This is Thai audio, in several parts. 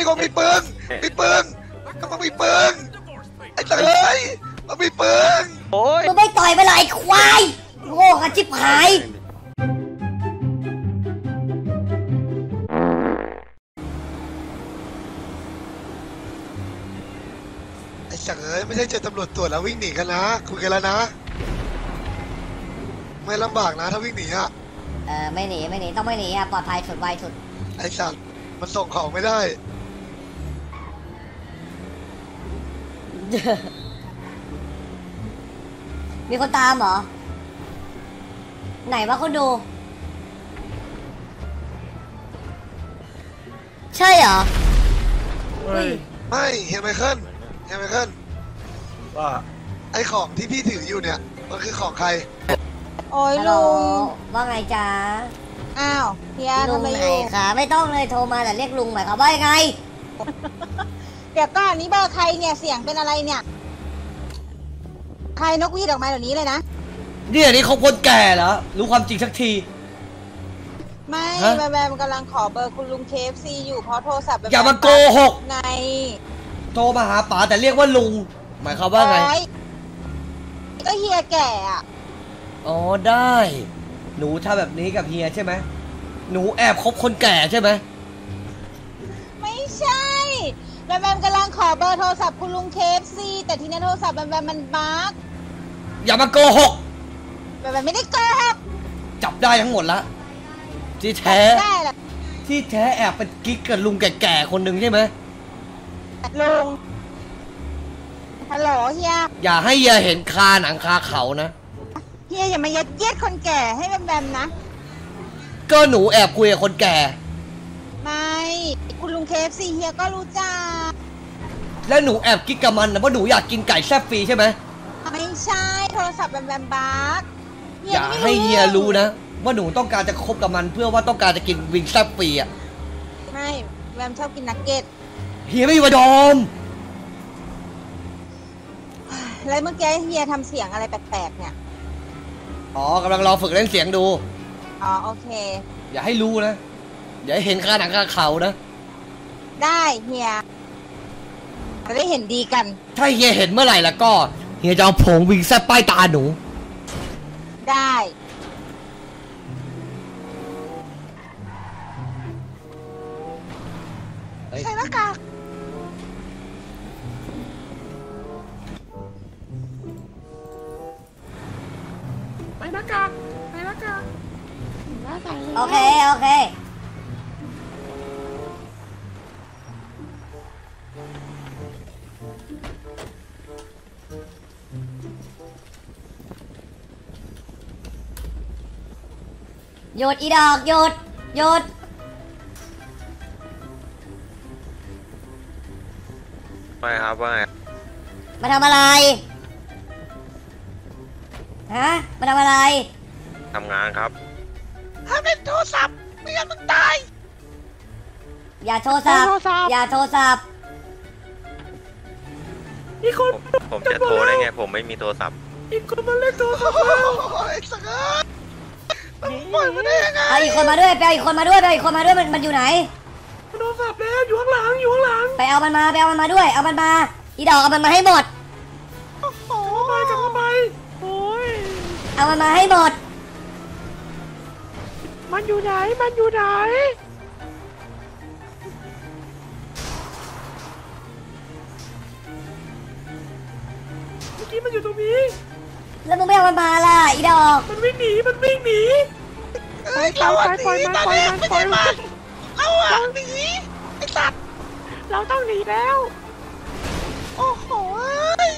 มีคนมีปืนมีปืนมันมีปืนไอ้เตยมันมีปืนโอ้ยมึงไม่ต่อยไปเลยไอ้ควายโง่กันชิบหายไอ้สักเอ้ยไม่ใช่เจอตำรวจตรวจแล้ววิ่งหนีกันนะคุยกันแล้วนะ ไม่ลำบากนะถ้าวิ่งหนีอะเออไม่หนีไม่หนีต้องไม่หนีอะปลอดภัยสุดไวสุดไอ้สัตว์มันส่งของไม่ได้ มีคนตามเหรอ ไหนวะคนดู ใช่เหรอเฮ้ยไม่เฮียไมเคิลเฮียไมเคิลว่าไอ้ของที่พี่ถืออยู่เนี่ย มันคือของใคร โอ้ยฮัลโหลลุง ว่าไงจ๊ะอ้าวเฮียลุทำงไมไหนอยู่คะไม่ต้องเลยโทรมาแต่เรียกลุงหมายความว่ายังไง เดี๋ยวก่อนนี่เบอร์ใครเนี่ยเสียงเป็นอะไรเนี่ย ใครนกหวีดออกมาเดี๋ยวนี้เลยนะ เนี่ยนี่เขาคนแก่เหรอรู้ความจริงสักที ไม่ฮะ แบมแบมกำลังขอเบอร์คุณลุง KFC อยู่เพราะโทรศัพท์แบมแบมอย่ามาโกหกไงโทรมาหาป๋าแต่เรียกว่าลุง หมายความว่าไงโอ๊ยก็เฮียแก่อะอ๋อได้ หนูทำแบบนี้กับเฮียใช่ไหมหนูแอบคบคนแก่ใช่ไหมไม่ใช่ แบมแบมกำลังขอเบอร์โทรศัพท์คุณลุงเคฟซีแต่ทีนี้โทรศัพท์แบมแบมมันบั๊กอย่ามาโกหก แบมแบมไม่ได้โกหกจับได้ทั้งหมดละ ที่แท้ ได้แหละที่แท้แอบเป็นกิ๊กกับลุงแก่ๆคนหนึ่งใช่ไหม ลุงฮัลโหลเฮียอย่าให้เฮียเห็นคาหนังคาเขานะ เฮียอย่ามายัดเยียดคนแก่ให้แบมแบมนะ ก็หนูแอบคุยกับคนแก่ไม่ คุณลุง KFC เฮียก็รู้จัก และหนูแอบกิ๊กกับมันนะเพราะหนูอยากกินไก่แซ่บฟรีใช่ไหมไม่ใช่โทรศัพท์แบมแบมบักอย่าให้เฮียรู้นะ ว่าหนูต้องการจะคบกับมัน เพื่อว่าต้องการจะกินวิงแซ่บฟรีอะไม่แบมชอบกินนักเก็ตเฮียไม่มีวันยอมแล้วเมื่อกี้เฮียทำเสียงอะไรแปลกๆเนี่ยอ๋อกำลังรอฝึกเล่นเสียงดูอ๋อโอเค อย่าให้รู้นะ อย่าให้เห็นคาหนังคาเขานะ ได้เฮียจะได้เห็นดีกัน ถ้าเฮียเห็นเมื่อไหร่แล้วก็เฮียจะเอาผงวิงแซ่บป้ายตาหนู ได้ เฮ้ย ใส่หน้ากากโอเค โอเค หยุดอีดอกหยุดหยุดไม่ครับว่าไงมาทำอะไรฮะมาทำอะไรทำงานครับถ้าเป็นโทรศัพท์ไม่งั้นมึงตาย อย่าโทรศัพท์อย่าโทรศัพท์ผมผมจะโทรได้ไงผมไม่มีโทรศัพท์โอ้ยสักเอ้ยมัน ปล่อยมาได้ยังไงเอาอีกคนมาด้วยไปเอาอีกคนมาด้วยไปเอาอีกคนมาด้วยมันมันอยู่ไหนโทรศัพท์แล้วอยู่ข้างหลังอยู่ข้างหลังไปเอามันมาไปเอามันมาด้วย เอามันมาอีดอกเอามันมาให้หมดไปกลับมาไปโอ้ยเอามันมาให้หมด มันอยู่ไหนมันอยู่ไหนเมื่อกี้มันอยู่ตรงนี้ แล้วมึงไม่เอามันมาล่ะอีดอกมันวิ่งหนี มันวิ่งหนีเอ้ยเราอะหนีตอนแรกไม่ใช่มันเราอะหนีไอ้สัตว์เราต้องหนีแล้ว โอ้โหเอ้ย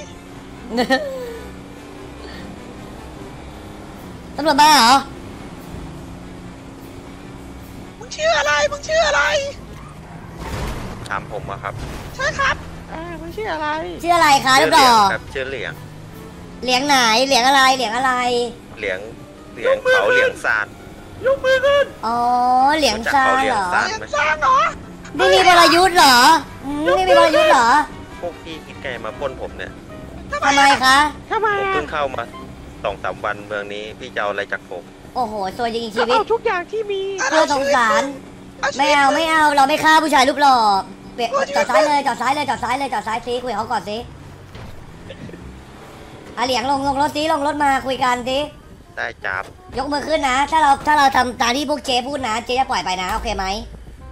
ตำรวจมาเหรอ มึงชื่ออะไร มึงชื่ออะไร ถามผมอะครับ ใช่ครับชื่ออะไรคะลูกดเหลีอยงกครับชื่อเหลียง เหลียงไหนเหลียงอะไรเหลียงอะไร เหลียงเหลียงเขาเหลียงซานยกมือขึ้นอ๋อเหลียงรู้จักซาเขาเหลีเหยรงอซานเรียนไหมสร้างเหรอนี่มีบรยุทธ์เหรออืมนี่มีบรยุทธ์เหรอพวกพี่คิดไงมาปล้นผมเนี่ยทำไมคะผมเพิ่งเข้ามาสองสามวันเมืองนี้พี่จะเอาอะไรจากผมโอ้โหซวยจริงๆชีวิตทุกอย่างที่มีเพื่อสงสารไม่เอาไม่เอาเราไม่ฆ่าผู้ชายรูปหล่อเปลี่ยนจอดซ้ายเลยจอดซ้ายเลยจอดซ้ายเลยจอดซ้ายซีคุยกับเขาก่อนสิ อาเหลียงลงลงรถซีลงรถมาคุยกันสิได้จับ ยกมือขึ้นนะ ถ้าเราถ้าเราทำตามที่พวกเจ๊พูดนะ เจ๊จะปล่อยไปนะ โอเคไหม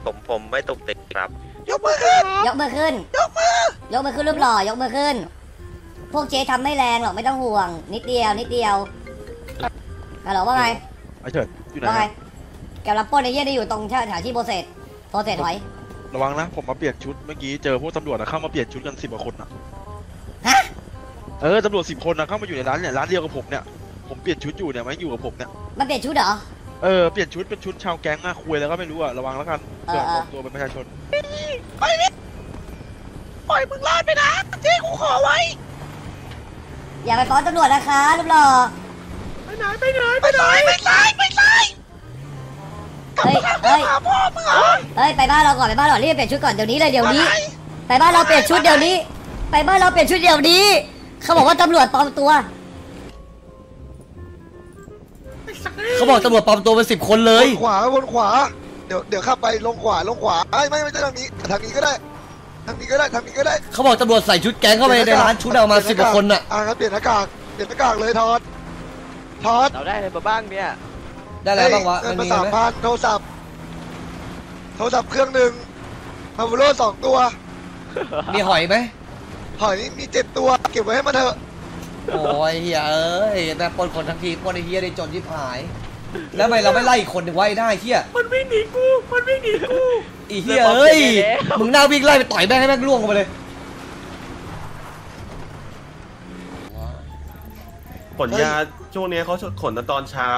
ผมผมไม่ตุกติกครับ ยกมือขึ้น ยกมือขึ้น ยกมือ ยกมือขึ้นรูปหล่อ ยกมือขึ้น พวกเจ๊ทำไม่แรงหรอกไม่ต้องห่วง นิดเดียว นิดเดียวฮัลโหลว่าไงไอ้เฉิดอยู่ไหนว่าไงอะแกรับปล้นไอ้เหี้ยได้อยู่ตรงแถวที่โปรเซสโปรเซสถอย ระวังนะ ผมมาเปลี่ยนชุดเมื่อกี้เจอพวกตำรวจอะเข้ามาเปลี่ยนชุดกันสิบกว่าคนอะฮะ เออตำรวจสิบคนอะเข้ามาอยู่ในร้านเนี่ยร้านเดียวกับผมเนี่ยผมเปลี่ยนชุดอยู่เนี่ยมาอยู่กับผมเนี่ยมันเปลี่ยนชุดเหรอ เออเปลี่ยนชุดเป็นชุดชาวแก๊งอะคุยแล้วก็ไม่รู้อะระวังแล้วกันเผื่อเออเออปลอมตัวเป็นประชาชนไปเลยปล่อยมึงรอดไปนะเจ๊กูขอไว้อย่าไปฟ้องตำรวจนะคะรูปหล่อไปไหนไปไหนไปไหนไปไหนไปไหนกลับเฮ้ยมาเฮ้ยหาพ่อมึงเหรอเฮ้ยไปบ้านเราก่อนไปบ้านเรารีบเปลี่ยนชุดก่อนเดี๋ยวนี้เลยเดี๋ยวนี้ ไปไหไปบ้านเราเปลี่ยนชุดเดี๋ยวนี้ ไปบ้านเราเปลี่ยนชุดเดี๋ยวนี้ เขาบอกว่าตำรวจปลอมตัว เขาบอกตำรวจปลอมตัวเป็นสิบคนเลยวนขวาวนขวา เดี๋ยวเดี๋ยวขับไปลงขวาลงขวาไอ้ยไม่ไม่ใช่ทางนี้ทางนี้ก็ได้ ทางนี้ก็ได้ทางนี้ก็ได้เขาบอกตำรวจใส่ชุดแก๊งเข้าไปในร้านชุดเอามาสิบกว่าคนอะอ่างั้นเปลี่ยนหน้ากากเปลี่ยนหน้ากากเลยทอดทอดเราได้อะไรมาบ้างเนี่ย ได้แล้วบ้างวะเงิมันนมามีสามไหมพันโทรศัพท์โทรศัพท์เครื่องหนึ่งมาบุโร่สองตัว มีหอยไหม หอยนี่มีเจ็ดตัว เก็บไว้ให้มันเถอะ โอ้ยเฮียเอ้ยแต่ปล้นคนทั้งทีปล้นไอ้เฮียได้จนที่หาย แล้วทำไมเราไม่ไล่อีกคนหนึ่งไว้ได้เฮียมันวิ่งหนีกู มันวิ่งหนีกู อีเฮียเอ้ย มึงหน้าวิ่งไล่ไปต่อยแม่งให้แม่งล่วงลงไปเลย ขนยาช่วงนี้เขาขนตอนเช้า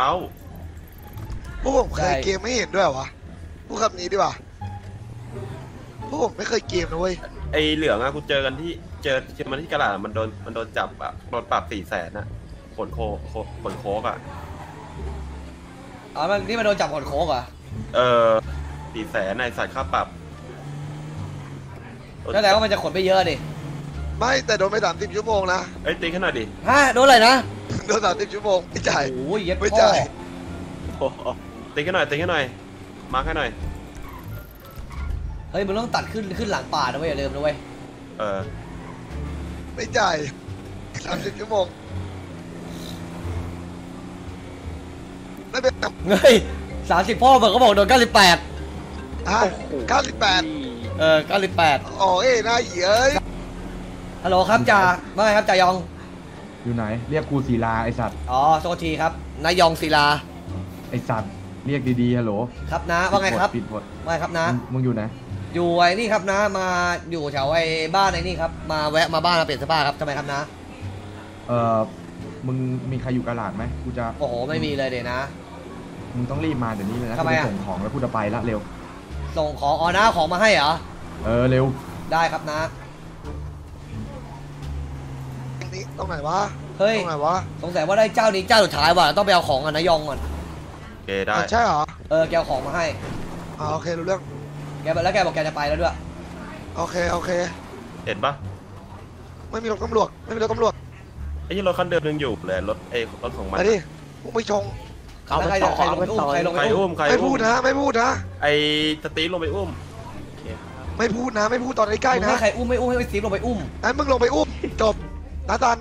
พวกผมเคยเกมไม่เห็นด้วยเหรอวะพูดคำนี้ดีกว่าพวกผมไม่เคยเกมนะเว้ย ไอเหลืองอะกูเจอกันที่ เจอเจอมันที่กระดาษมันโดนมันโดนจับอะโดนปรับสี่แสนอะขนโคโคขนโคกอะอ๋อมันนี่มันโดนจับขนโค้กเหรอเออสี่แสนในสัตว์ค่าปรับนั่นแปลว่ามันจะขนไปเยอะดิไม่แต่โดนไปสามสิบชั่วโมงนะเอ้ยตีขนาดดิฮะโดนอะไรนะโดนสามสิบชั่วโมงไม่จ่ายโอ้ยเย็ดไม่พ่อจ่ายตีขหน่อยตีขหน่อยมาร์คให้หน่อยเฮ้ยมึงต้องตัดขึ้นขึ้นหลังป่านะเว้ยอย่าลืมนะเว้ยเออ ไม่จ่ายสามสิบชั่วโมงไม่เป็นไรเฮ้ยสามสิบพ่อเบิกเขาบอกโดนเก้าสิบแปดอะเก้าสิบแปดเออเก้าสิบแปดอ๋อเอ้ยน่าเหี้ยเอ้ยฮัลโหลครับจ่าว่าไงครับจ่ายอง อยู่ไหน เรียกกูศิลาไอสัตว์ อ๋อโทษทีครับนายยองศิลา ไอสัตว์ เรียกดีๆฮัลโหล ครับนะว่าไงครับ ปิดบทว่าไงครับนะ มึงมึงอยู่ไหน อยู่ไอ้นี่ครับนะ มาอยู่แถวไอ้บ้านไอ้นี่ครับ มาแวะมาบ้านมาเปลี่ยนเสื้อผ้าครับทำไมครับนะ เอ่อมึงมีใครอยู่กระหลาดไหมกูจะโอ้โหไม่มีเลยเดี๋ยวนะ มึงต้องรีบมาเดี๋ยวนี้เลยนะทำไมกูอะจะส่งของแล้วกูจะไปละเร็ว ส่งของอ๋อนะของมาให้เหรอ เออเร็ว ได้ครับนะ ตรงนี้ตรงไหนวะ เฮ้ย ตรงไหนวะสงสัยว่าได้เจ้านี้เจ้าสุดท้ายว่ะต้องไปเอาของกับนายยองก่อน โอเคได้ อะใช่เหรอเออแกเอาของมาให้ อ่าโอเครู้เรื่อง แกบอกแล้วแกบอกแกจะไปแล้วด้วย โอเคโอเค เห็นปะไม่มีรถตำรวจไม่มีรถตำรวจไอ้ที่รถคันเดิมยังอยู่เลยรถไอ้รถของมันมาดิพวกไม่ชงแล้วใครจะใครลงไปอุ้มใครลงใคไปรอุ้อุ้มมใครไม่อุ้พูมดนะ ไม่พูดนะ ไอ้สตีฟลงไปอุ้มไม่พูดนะ ไม่พูดตอนใกล้ๆมึงนะให้ใครอุ้มไม่อุ้มให้ไอ้ซีฟลงไปอุ้มไอ้มึงลงไปอุ้มจบนาตัน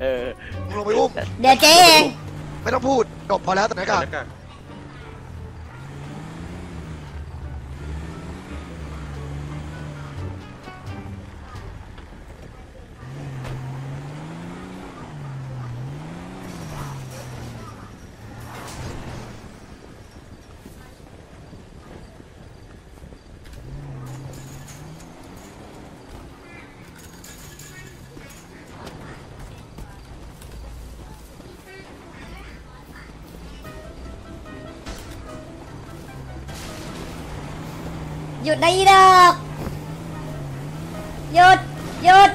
เออมึงลงไปอุ้ม เดี๋ยวเจ๊เอง ไม่ต้องพูดจบพอแล้วแต่ไหนกันหน้ากาก หยุดได้ดอก หยุด หยุด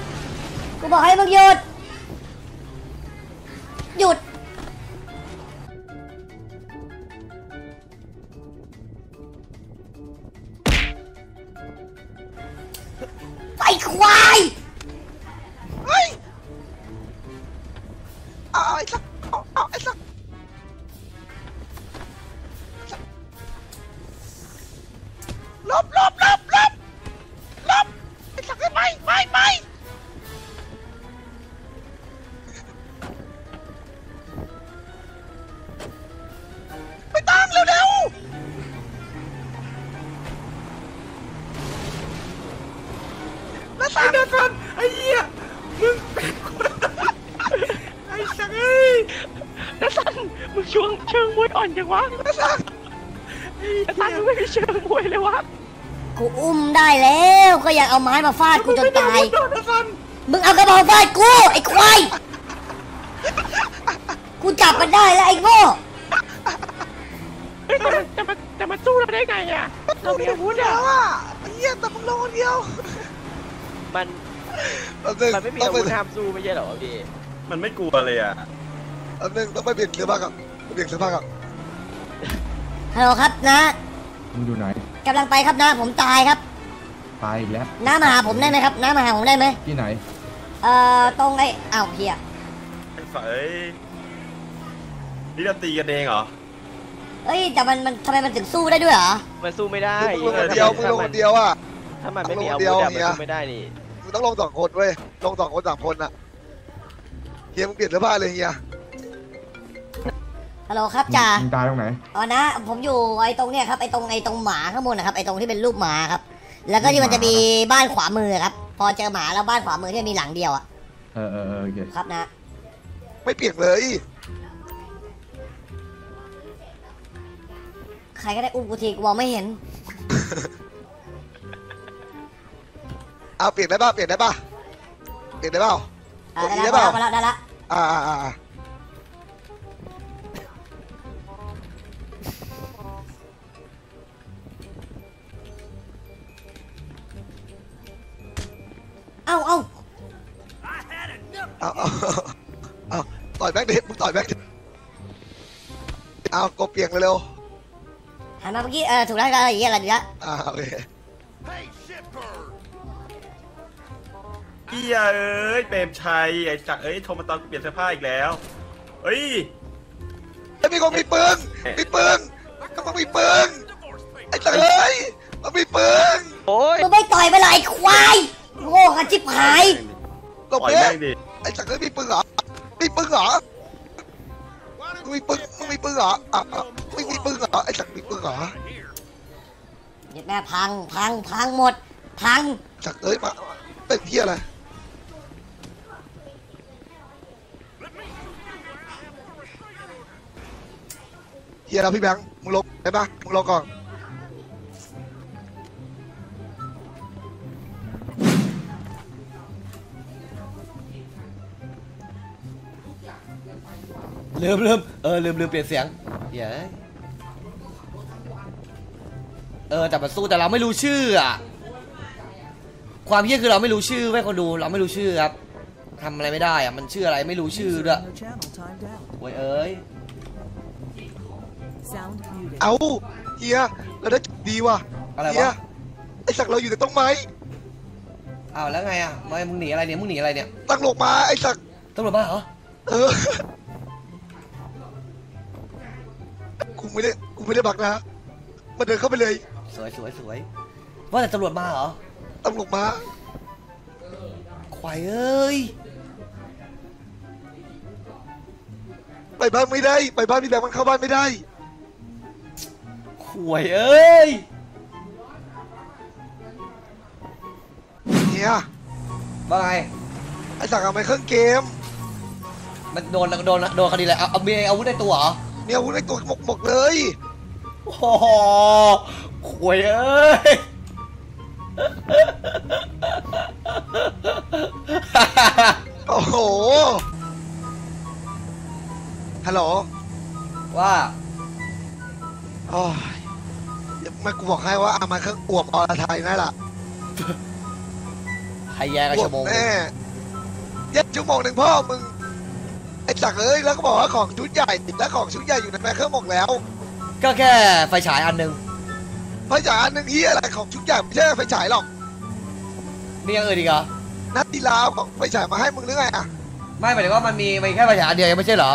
กูบอกให้มึงหยุด อ่อนจังวะนัสันนัสันมึงไม่มีเชิงมวยเลยวะกูอุ้มได้แล้วก็อยากเอาไม้มาฟาดกูจนตาย โดนนัสันมึงเอากระบอกฟาดกูไอ้ควาย กูจับมันได้แล้วไอ้โง่เฮ้ยแต่มันแต่มันแต่มันสู้เราได้ไงอะเรามีอาวุธเดีอะยวอะไอ้เหี้ยแต่มึงลงคนเดียวมันแป๊บนึงมันไม่มีต้ออางไปวุธห้ามสู้ไม่ใช่เหรอพี่มันไม่กลัวเลยอะแป๊บนึงต้องไปเปลี่ยนเสื้อผ้าก่อนไปเปลี่ยนเสื้อผ้าก่อน ฮัลโหลครับนะมึงอยู่ไหนกำลังไปครับนะผมตายครับ ตายอีกแล้วน้ามาหาผมได้ไหมครับน้ามาหาผมได้ไหมที่ไหน เอ่อตรงไอ้อ้าวเฮียไอ้สัสเอ้ยนี่เราตีกันเองเหรอเอ้ยแต่มันมันทำไมมันถึงสู้ได้ด้วยเหรอมันสู้ไม่ได้มึงลงคนเดียวมึงลงคนเดียวอะถ้ามันไม่มีลงอาคนเดีวุยวธอะมันเนี่ยสู้ไม่ได้นี่มึงต้องลงสองคนเว้ยลงสองคนสามคนอะเฮียมึงเปลี่ยนเสื้อผ้าเลยเฮีย ฮัลโหลครับจ่ามึงตายตรงไหนอ๋อนะ ผมอยู่ไอ้ตรงเนี้ยครับไอ้ตรงไอ้ตรงหมาข้างบนนะครับไอ้ตรงที่เป็นรูปหมาครับ แล้วก็ที่มันจะมีบ้านขวามือครับ พอเจอหมาแล้วบ้านขวามือที่มีหลังเดียวอะเออเออเออโอเคครับนะ ไม่เปลี่ยนเลย ใครก็ได้อุ้มกูทีกูมองไม่เห็น เอาเปลี่ยนได้ป่ะเปลี่ยนได้ป่ะเปลี่ยนได้เปล่าอะกดได้อีแล้วได้เปล่ามาแล้วได้แล้วอ่าอ่าอ่า เอากบเปลี่ยนเร็วหันมาเมื่อกี้เออถูกแล้วก็อย่างเงี้ยแหละดีละๆอ่าโอเคเฮียเอ้ยเปรมชัยไอ้สักเอ้ยโทรมาตอนกูเปลี่ยนเสื้อผ้าอีกแล้วเฮ้ยไอ้ยมีคนมีปืนมีปืนมันมีปืนไอ้เตยมันมีปืนโอ้ยมึงไม่ต่อยไปเลยไอ้ควายโง่กันชิบหายหลบปล่อยเนี่ยแม่งดิไอ้สักเอ้ยมีปืนเหรอมีปืนเหรอมึงมีปืนมึ งมีปืนเหรออะอะไม่มีปืนเหรอไอ้สักมีปืนเหรอเดี๋ยวแม่พังพังพังหมด พังสักเอ้ยมาเป็นเที่ยอะไรเฮียแล้วพี่แบงค์มึงลบได้ปะมึงลงก่อน ลืมลืมเออลืมลืมเปลี่ยนเสียงเย้ยเออแต่มันสู้แต่เราไม่รู้ชื่ออะความเฮี้ยคือเราไม่รู้ชื่อไว้ยคนดูเราไม่รู้ชื่อครับทำอะไรไม่ได้อะมันชื่ออะไรไม่รู้ชื่อด้วยโว้ยเอ้ยเอาเฮียเราได้จุดดีว่ะอะไรเฮียวะไอ้สักเราอยู่ในต้นไม้อ้าวแล้วไงอะไม่มึงหนีอะไรเนี่ยมึงหนีอะไรเนี่ยตั้งลงมาไอ้สักตำรวจมาเหรอเออ ไม่ได้กูไม่ได้บักนะมันเดินเข้าไปเลยสวยสวยสวยว่าแต่ตำรวจมาเหรอตั้งลงมาควายเอ้ยไปบ้านไม่ได้ ไปบ้านพี่แบงค์มันเข้าบ้านไม่ได้ควายเอ้ยเฮียว่าไงไอ้สักเอาไปเครื่องเกม มันโดนโดนโดนคดีอะไรเอาเอามีอาวุธในตัวเหรอ เนี่ยอาวุธในตัวหมกหมกๆเลยโอ้โหขวยเอ้ย โอ้โหฮัลโหลว่า โอ้ยเดี๋ยวมากูบอกให้ว่าเอามาเครื่องอวบอรไทยนั่นแหละให้แย่กันอวชั่บวโมงหนึ่งแน่เย็ดชั่วโมงหนึ่งพ่อมึง ไอ้สักเอ้ยแล้วก็บอกว่าของชุดใหญ่และของชุดใหญ่อยู่ในแม่เครื่องหมกแล้วก็แค่ไฟฉายอันหนึ่งไฟฉายอันหนึ่งที่อะไรของชุดใหญ่ไม่ใช่ไฟฉายหรอกมีอย่างอื่นอีกเหรอนัดตีลาวของไฟฉายมาให้มึงหรือไงอะไม่หมายถึงว่ามันมีมีแค่ไฟฉายอันเดียวยังไม่ใช่เหรอ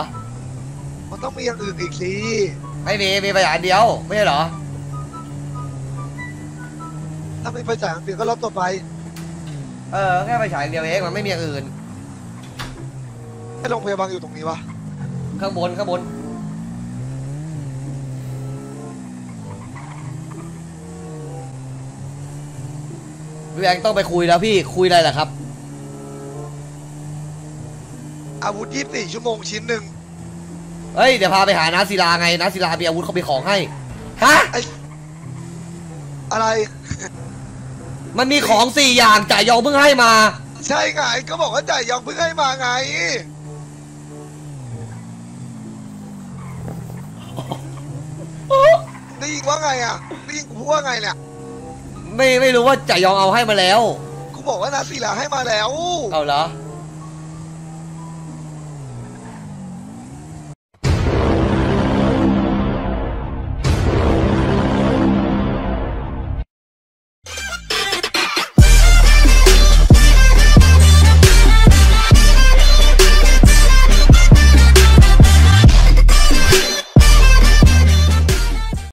มันต้องมีอย่างอื่นอีกสิไม่มีมีไฟฉายอันเดียวไม่ใช่เหรอถ้าไม่ไฟฉายอันเดียวก็รอบต่อไป เออแค่ไฟฉายอันเดียวเองมันไม่มีอย่างอื่น ให้โรงพยาบาลอยู่ตรงนี้วะข้างบนข้างบน พี่แบงค์ต้องไปคุยแล้วพี่คุยอะไรล่ะครับ อาวุธยี่สิบสี่ชั่วโมงชิ้นหนึ่งเฮ้ย เดี๋ยวพาไปหานาศิลาไงนาศิลามีอาวุธเขามีของให้ ฮะอะไร มันมีของสี่อย่างจ่ายยองเพิ่งให้มา ใช่ไงก็บอกว่าจ่ายยองเพิ่งให้มาไง ได้ยินว่าไงอะได้ยินกูพูดว่าไงเนี่ยไม่ไม่รู้ว่าจ่ายยองเอาให้มาแล้ว กูบอกว่านาซีลาให้มาแล้ว เอาเหรอเ